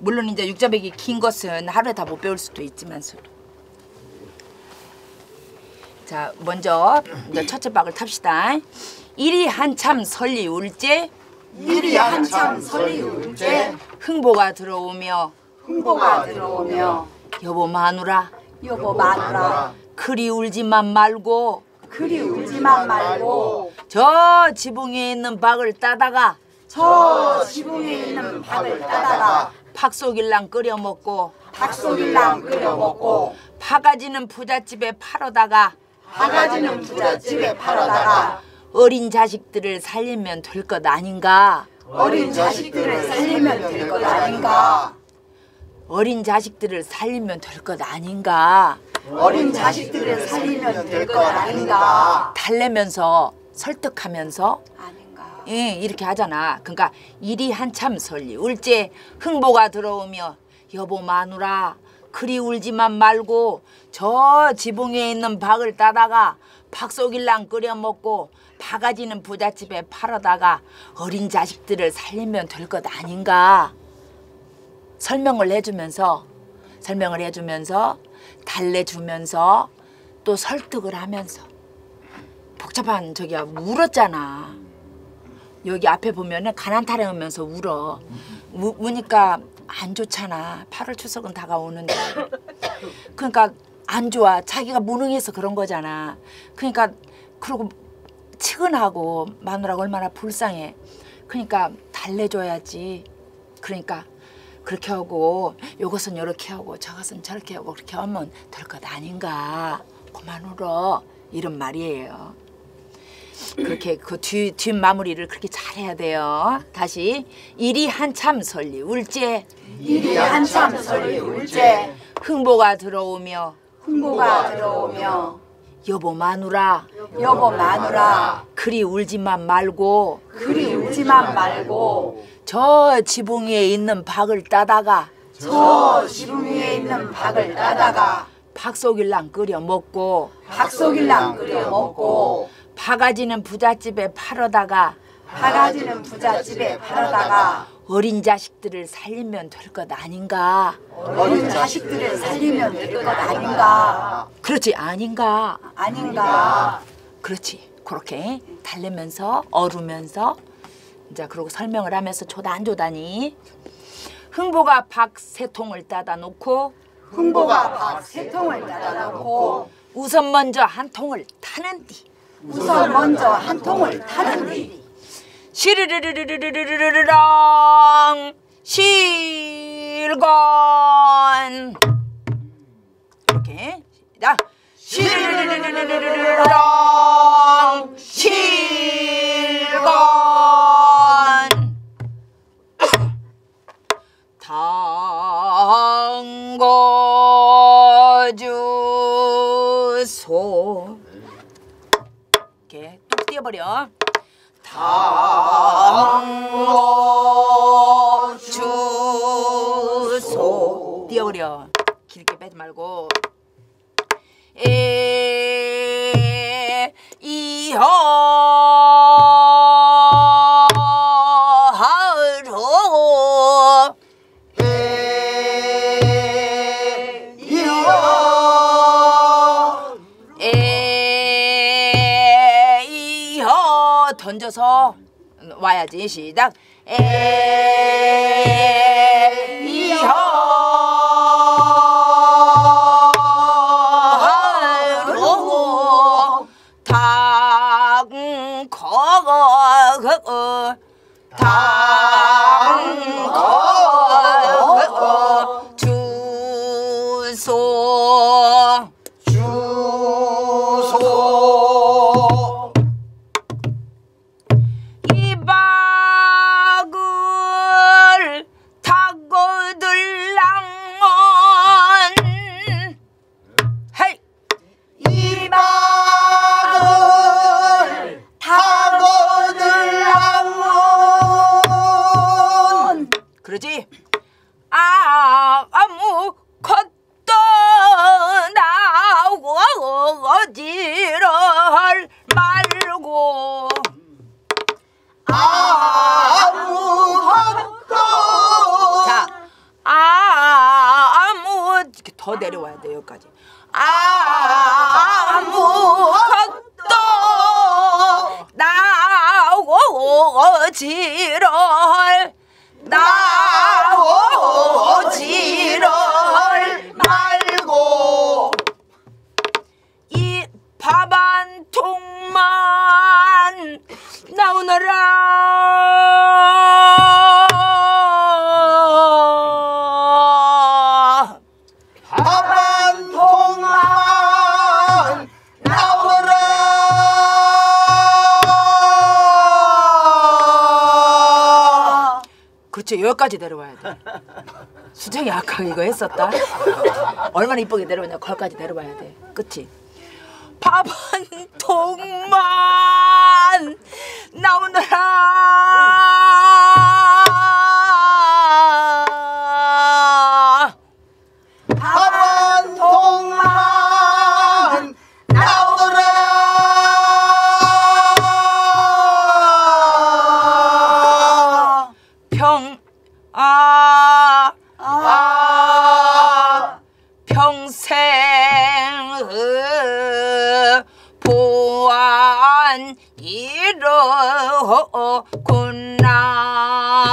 물론 이제 육자백이 긴 것은 하루에 다 못 배울 수도 있지만 서로. 자 먼저 이제 첫째 박을 탑시다. 일이 한참 설리 울제 일이 한참 설리 울제. 흥보가 들어오며 흥보가 들어오며. 여보 마누라 여보 마누라. 그리 울지만 말고. 그리 울지만 말고. 저 지붕에 있는 박을 따다가. 저 지붕에 있는 밥을 따다가 팍속일랑 끓여 먹고 닭소일랑 끓여 먹고 파가지는 부잣집에 팔아다가 바가지는 부잣집에 팔아다가 어린 자식들을 살리면 될 것 아닌가? 어린 자식들을 살리면 될 것 아닌가? 어린 자식들을 살리면 될 것 아닌가? 어린 자식들을 살리면 될 것 아닌가? 달래면서 설득하면서 예, 이렇게 하잖아. 그러니까 일이 한참 설리. 울제 흥보가 들어오며 여보 마누라 그리 울지만 말고 저 지붕에 있는 박을 따다가 박속일랑 끓여 먹고 바가지는 부잣집에 팔아다가 어린 자식들을 살리면 될 것 아닌가 설명을 해주면서 설명을 해주면서 달래주면서 또 설득을 하면서 복잡한 저기야 울었잖아. 여기 앞에 보면은 가난 타령하면서 울어. 우, 우니까 안 좋잖아. 8월 추석은 다가오는데. 그러니까 안 좋아. 자기가 무능해서 그런 거잖아. 그러니까 그러고 치근하고 마누라가 얼마나 불쌍해. 그러니까 달래줘야지. 그러니까 그렇게 하고 요것은 요렇게 하고 저것은 저렇게 하고 그렇게 하면 될 것 아닌가. 그만 울어. 이런 말이에요. 그렇게 그 뒤 뒷 마무리를 그렇게 잘해야 돼요. 다시 일이 한참 설리 울제. 일이 한참 설리 울제. 흥보가 들어오며. 흥보가 들어오며. 여보 마누라. 여보 마누라. 그리 울지만 말고. 그리 울지만 말고. 저 지붕 위에 있는 박을 따다가. 저 지붕 위에 있는 박을 따다가. 박속일랑 끓여 먹고. 박속일랑 끓여 먹고 바가지는 부잣집에 팔아다가 바가지는 부잣집에 팔아다가 어린 자식들을 살리면 될 것 아닌가? 어린 자식들을 살리면 될 것 아닌가? 그렇지 아닌가? 아닌가? 그렇지 그렇게 달래면서 어루면서 이제 그러고 설명을 하면서 조단 조단이 흥보가 박 세 통을 따다 놓고 흥보가 밥세 통을 따다 놓고 우선 먼저 한 통을 타는 뒤 우선 먼저 한 통을 타는 뒤 시르르르르르르르랑 실건 이렇게 자 시르르르르르르랑 와야지. 시작. 에이허 당거거 그렇지 여기까지 내려와야 돼. 수정이 아까 이거 했었다. 얼마나 이쁘게 내려오냐 거기까지 내려와야 돼. 그치? 밥한 통만 나오너라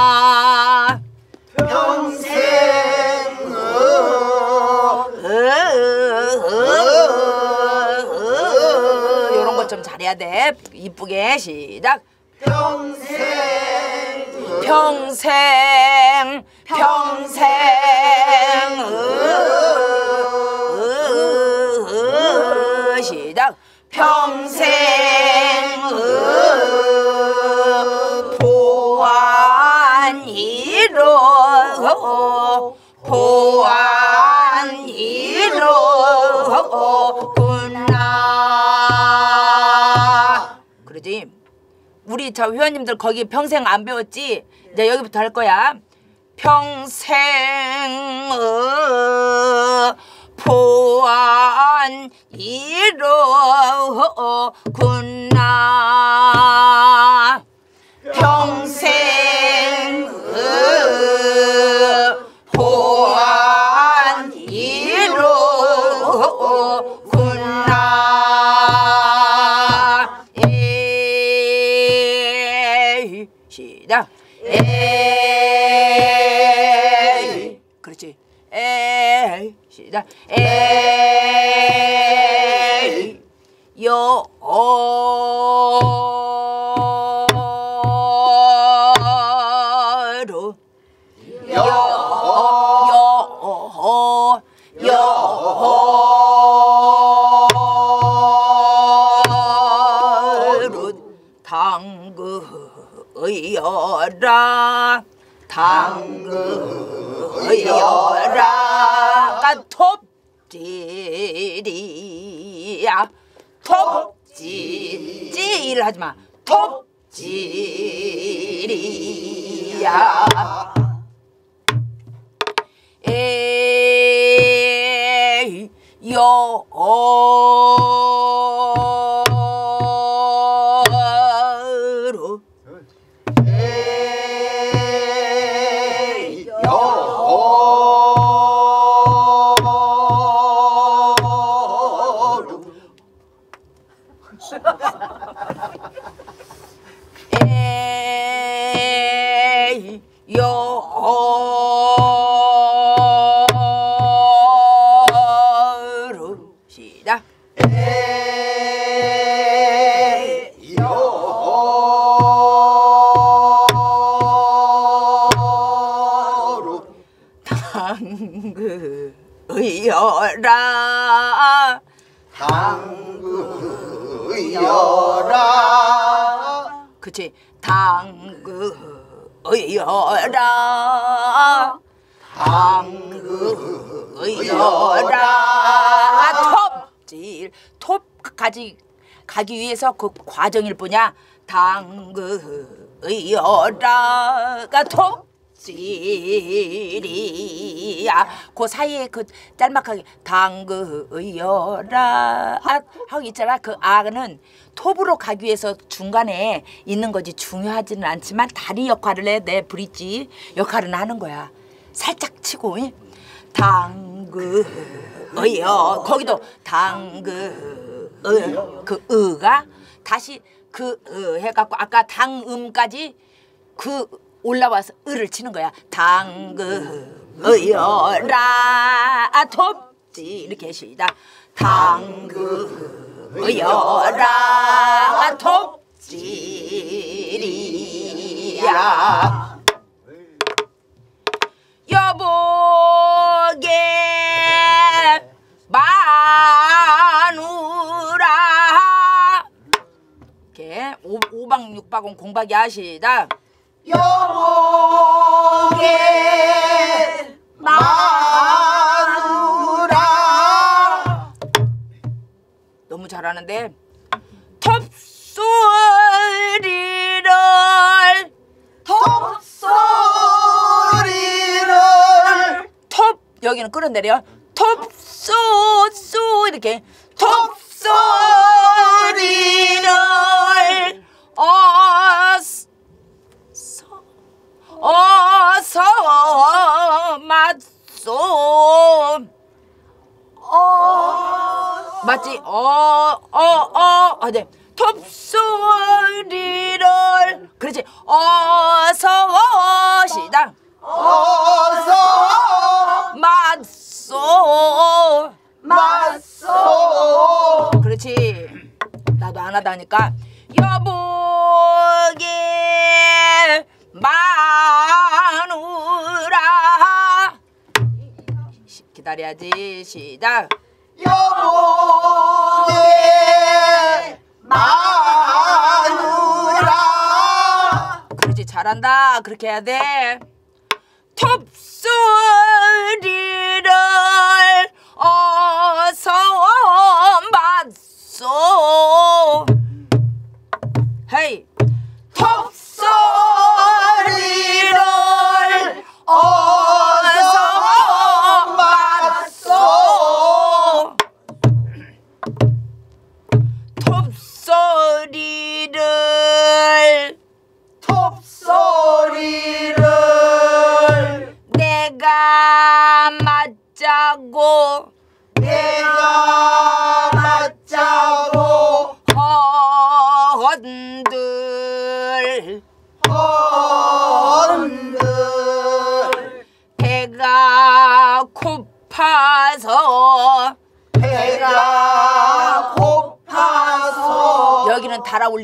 이로구나 평생 이런 것 좀 잘해야 돼 이쁘게 시작 평생 평생 저 회원님들 거기 평생 안 배웠지? 이제 여기부터 할 거야. 평생 어, 보안 이로구나. 당그여라. 당그여라가 톱질이야. 톱질 질 하지마. 톱질이야. 에이 가기 위해서 그 과정일 뿐이야. 당그여라가 톱질이야. 그 사이에 그 짤막하게 당그여라 아, 하고 있잖아. 그 아는 톱으로 가기 위해서 중간에 있는 거지. 중요하지는 않지만 다리 역할을 해. 내 브릿지 역할은 하는 거야. 살짝 치고 응? 당그 당그어요 거기도 당그 어그 으가 다시 그으 해갖고 아까 당음까지 그 올라와서 으를 치는 거야. 당그어요 라톱지. 이렇게 시작. 당그어요 라톱지리야. 여보게 마누라 이렇게 오, 오 박 육박은 공박이 하시다. 여보게 마누라. 너무 잘하는데? 톱소리를 톱소리를 톱 여기는 끌어내려. 톱소소 이렇게. 톱소리를 어서 어서 맞소 어 맞지? 어어 어 아, 네. 톱소리를 그렇지. 어서 시당 어서 맞소 맞소. 그렇지. 나도 안 하다니까 시작 여보게 마누라. 그렇지 잘한다. 그렇게 해야 돼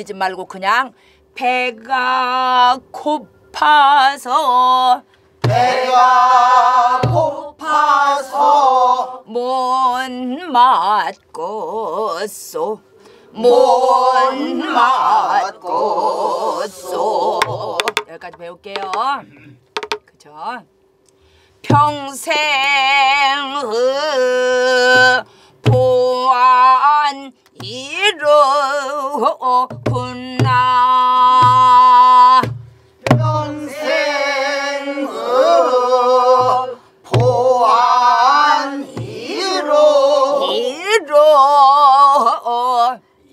올리지 말고 그냥 배가 고파서 배가 고파서 못 맞고 쏘. 못 맞고 쏘. 여기까지 배울게요. 그죠? 평생 보안 이루구나. 평생을 보안 이로 이루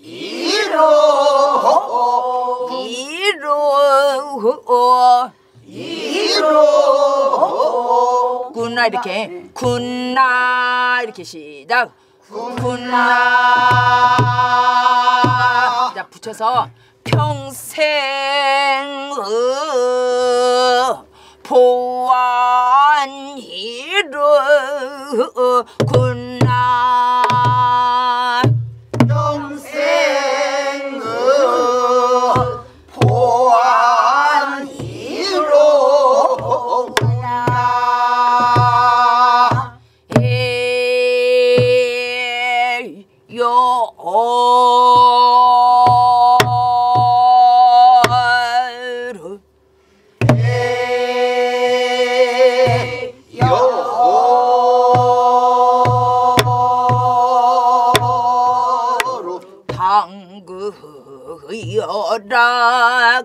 이로 이루 이로 구나 이렇게. 군나 이렇게 시작 군나 자 붙여서 평생 보안 이루구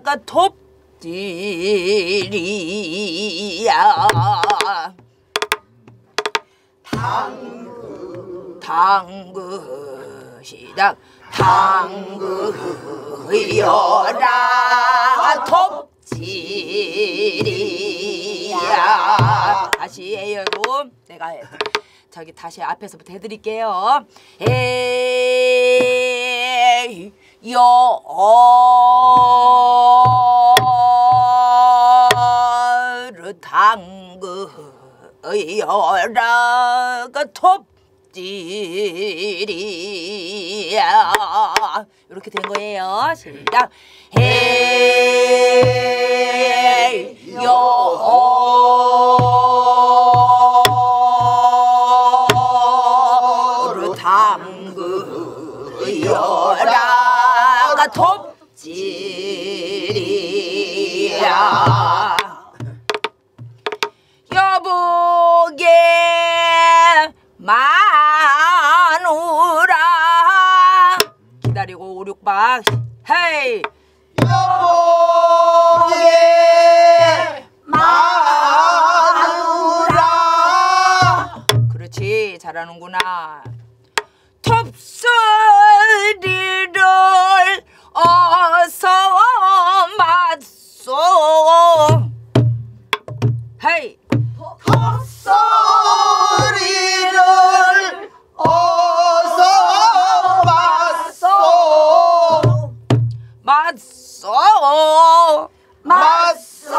당그여라가 톱질이야. 당그 시작. 당그여라. 톱질이야. 다시 에어로 내가 해. 저기 다시 앞에서부터 해드릴게요. 에이 여르 당그 여라가 톱지리야. 이렇게 된 거예요. 시작. 헤이 여르 당그 여라 가 톱지리야. 여보게 마누라. 기다리고 오륙박 헤이. 여보 맞소. 맞소.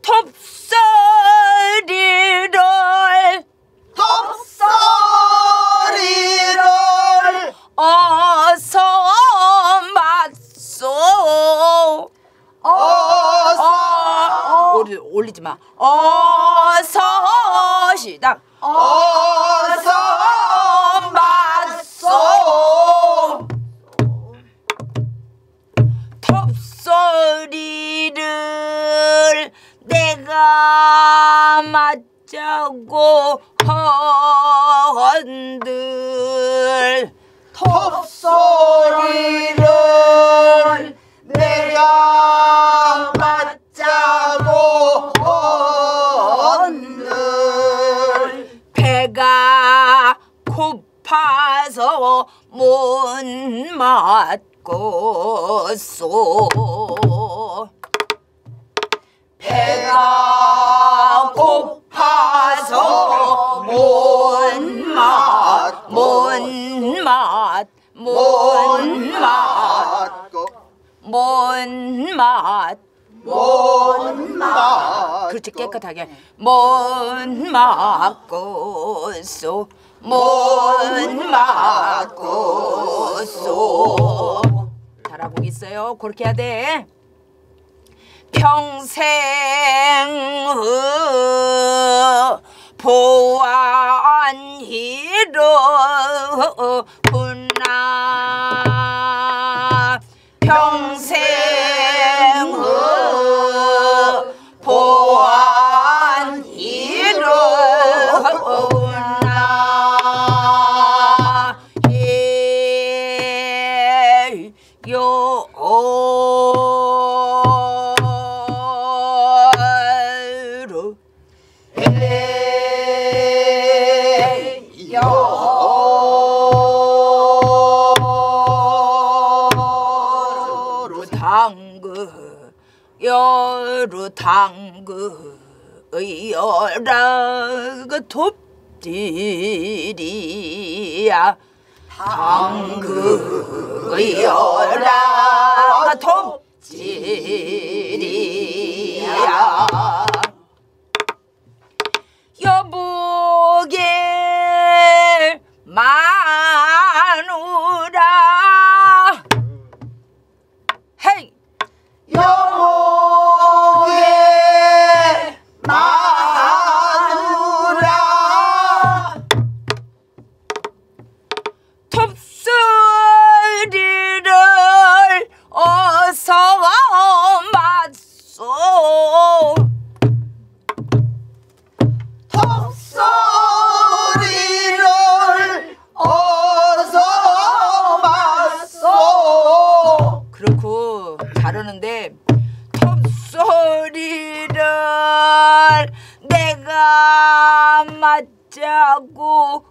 톱소리를 톱소리를 어서 맞소. 어서. 어, 올리, 올리지 마. 어서 시작. 어서 쏘. 배가 고파서 못맛 못맛 못맛. 못맛 못맞 그렇지 깨끗하게. 못 맞고 쏘 못쏘 잘하고 있어요. 그렇게 해야 돼. 평생 보안 이로구나 여라그 톱질이야. 당그 여라가 톱 자고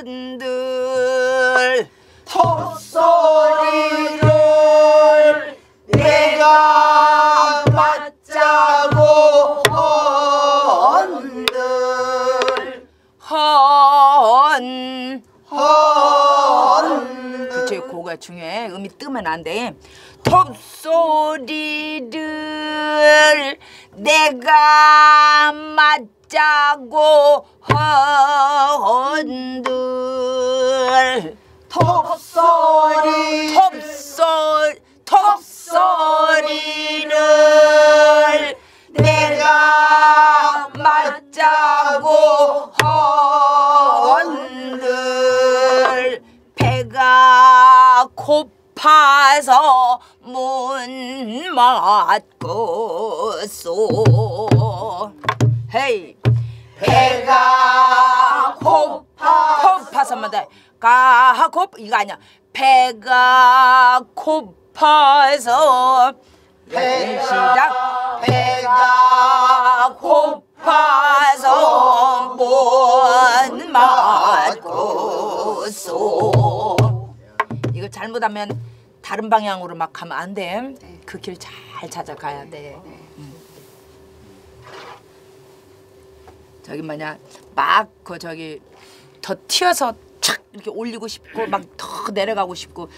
흔들 헛소리를 내가 맞자고 흔들 헌 헌그제 고가 중요해 음이 뜨면 안돼. 톱소리를 내가 맞 자고 헌들 톱소리 톱소 톱소리를 내가 맞자고 헌들 배가 고파서 문 맞고 쏘 헤이 배가 고파 고파서만 돼. 가 고, 이거 아니야. 배가 고파서 시작. 배가 고파서 못 맞고 쏘. 이거 잘못하면 다른 방향으로 막 가면 안 돼. 그 길 잘 찾아가야 돼. 저기 뭐냐 막 그 저기 더 튀어서 촥 이렇게 올리고 싶고 막 더 내려가고 싶고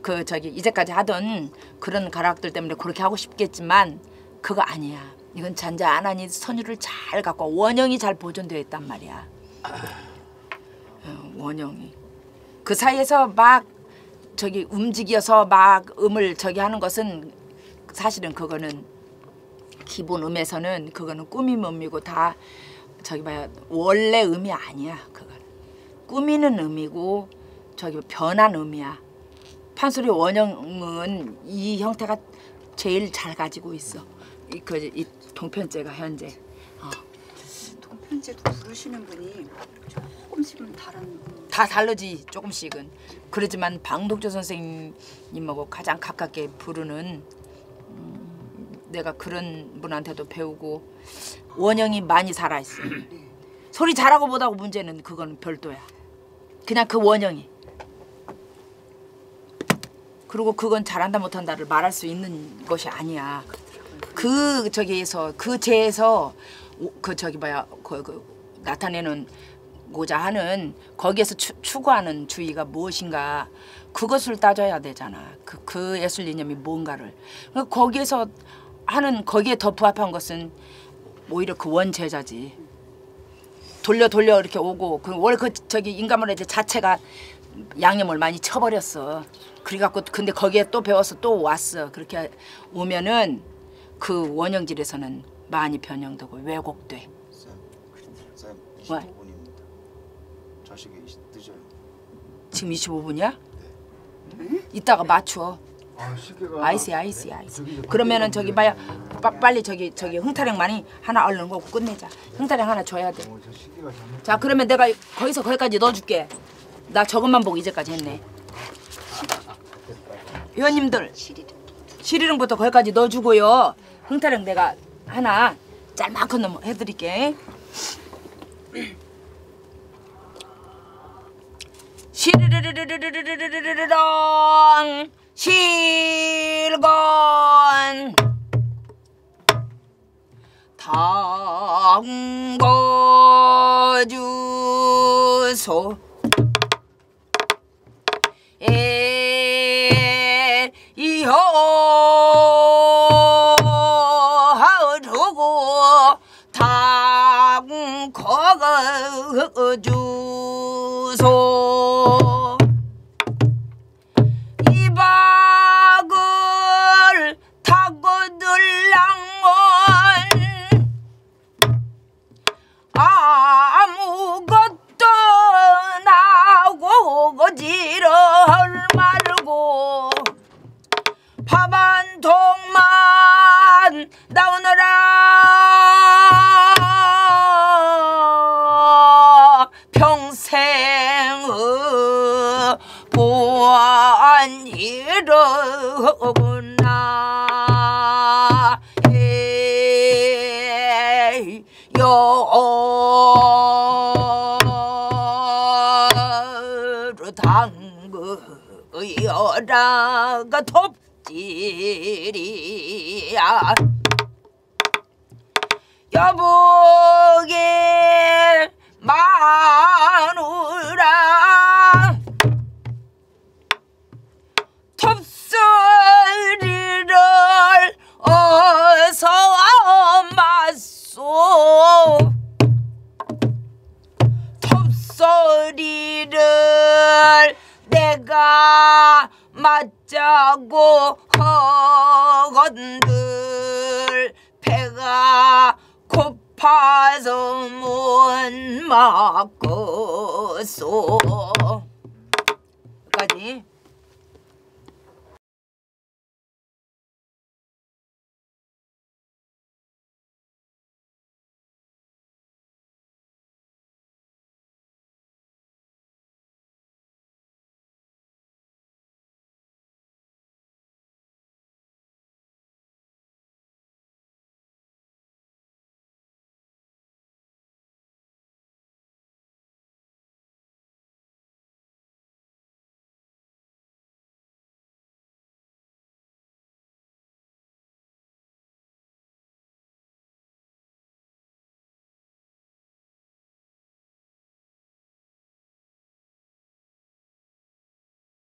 그 저기 이제까지 하던 그런 가락들 때문에 그렇게 하고 싶겠지만 그거 아니야. 이건 잔잔하니 선율을 잘 갖고 원형이 잘 보존되어 있단 말이야. 어, 원형이 그 사이에서 막 저기 움직여서 막 음을 저기 하는 것은 사실은 그거는 기본 음에서는 그거는 꾸밈 음이고 다 저기 봐야 원래 음이 아니야 그건. 꾸미는 음이고 저기 변한 음이야. 판소리 원형은 이 형태가 제일 잘 가지고 있어. 이 그 이 동편제가 현재. 동편제도 부르시는 분이 조금씩은 다른 다 다르지 조금씩은. 그러지만 방독조 선생님하고 가장 가깝게 부르는 음, 내가 그런 분한테도 배우고 원형이 많이 살아있어. 소리 잘하고 못하고 문제는 그건 별도야. 그냥 그 원형이. 그리고 그건 잘한다 못한다를 말할 수 있는 것이 아니야. 그 저기에서 그 제에서 오- 그 저기 뭐야 그, 그 나타내는 고자 하는 거기에서 추, 추구하는 주의가 무엇인가. 그것을 따져야 되잖아. 그, 그 예술 이념이 뭔가를. 그러니까 거기에서 하는 거기에 더 부합한 것은 오히려 그 원제자지. 돌려 돌려 이렇게 오고 그 원래 그 저기 인간문화 이제 자체가 양념을 많이 쳐버렸어. 그래갖고 근데 거기에 또 배워서 또 왔어. 그렇게 오면은 그 원형질에서는 많이 변형되고 왜곡돼. 쌤, 왜? 쌤 25분입니다. 자식이 늦어요. 지금 25분이야? 이따가 맞춰. 아, 시계가 아이스 아이스 아이스. 그러면은 저기 봐야 빠, 빨리 저기 저기 흥타령만이 하나 얼른 거고 끝내자. 흥타령 하나 줘야 돼. 어, 자 그러면 내가 거기서 거기까지 넣어줄게. 나 저것만 보고 이제까지 했네. 위원님들 시리릉부터 거기까지 넣어주고요. 흥타령 내가 하나 짤막한 놈 해드릴게. 시르르르르르르르르르렁 실건. 당거주소. 에이허하르고 당거주 여루 당그 여라가 톱질이야. 여보게 마누라 맞자고 허건들 배가 고파서 못 먹었소.